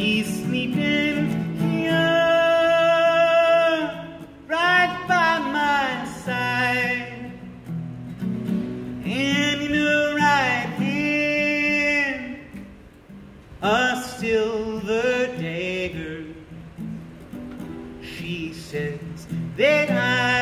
He's sleeping here, right by my side. And in her right hand, a silver dagger. She says that I